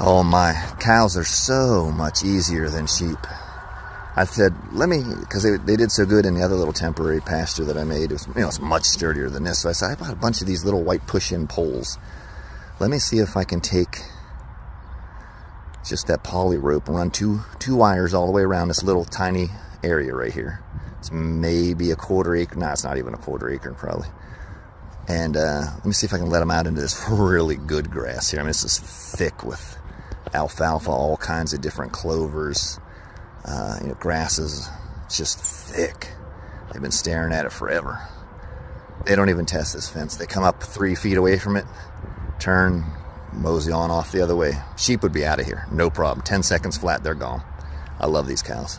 Oh my, cows are so much easier than sheep. I said, let me, because they, they did so good in the other little temporary pasture that I made. It was, you know, it's much sturdier than this. So I said, I bought a bunch of these little white push-in poles. Let me see if I can take just that poly rope and run two, two wires all the way around this little tiny area right here. It's maybe a quarter acre. No, it's not even a quarter acre probably. And uh, let me see if I can let them out into this really good grass here. I mean, this is thick with alfalfa, all kinds of different clovers, uh, you know, grasses. Just thick. They've been staring at it forever. They don't even test this fence. They come up three feet away from it, turn, mosey on off the other way. Sheep would be out of here, no problem. 10 seconds flat, they're gone. I love these cows.